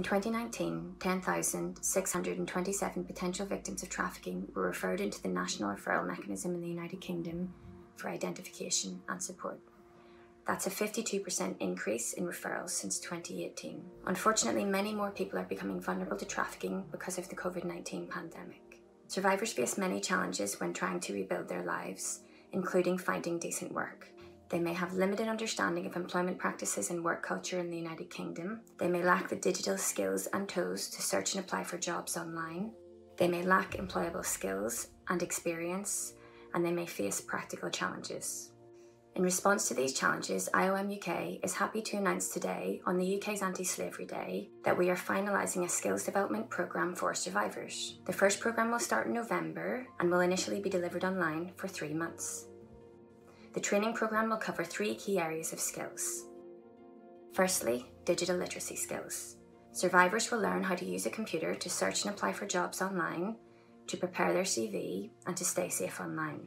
In 2019, 10,627 potential victims of trafficking were referred into the National Referral Mechanism in the United Kingdom for identification and support. That's a 52% increase in referrals since 2018. Unfortunately, many more people are becoming vulnerable to trafficking because of the COVID 19 pandemic. Survivors face many challenges when trying to rebuild their lives, including finding decent work. They may have limited understanding of employment practices and work culture in the United Kingdom. They may lack the digital skills and tools to search and apply for jobs online. They may lack employable skills and experience, and they may face practical challenges. In response to these challenges, IOM UK is happy to announce today, on the UK's Anti Slavery Day, that we are finalising a skills development programme for survivors. The first programme will start in November and will initially be delivered online for three months. The training programme will cover three key areas of skills. Firstly, digital literacy skills. Survivors will learn how to use a computer to search and apply for jobs online, to prepare their CV, and to stay safe online.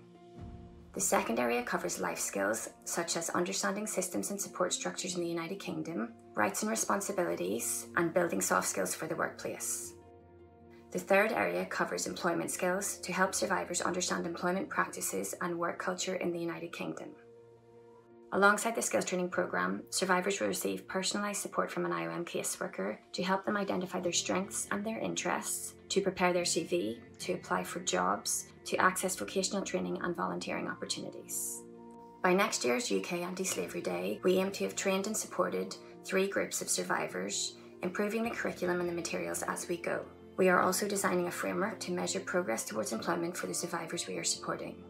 The second area covers life skills, such as understanding systems and support structures in the United Kingdom, rights and responsibilities, and building soft skills for the workplace. The third area covers employment skills to help survivors understand employment practices and work culture in the United Kingdom. Alongside the skills training programme, survivors will receive personalised support from an IOM caseworker to help them identify their strengths and their interests, to prepare their CV, to apply for jobs, to access vocational training and volunteering opportunities. By next year's UK Anti Slavery Day, we aim to have trained and supported three groups of survivors, improving the curriculum and the materials as we go. We are also designing a framework to measure progress towards employment for the survivors we are supporting.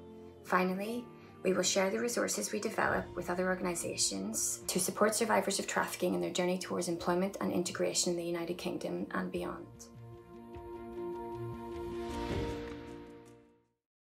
Finally, we will share the resources we develop with other organisations to support survivors of trafficking in their journey towards employment and integration in the United Kingdom and beyond.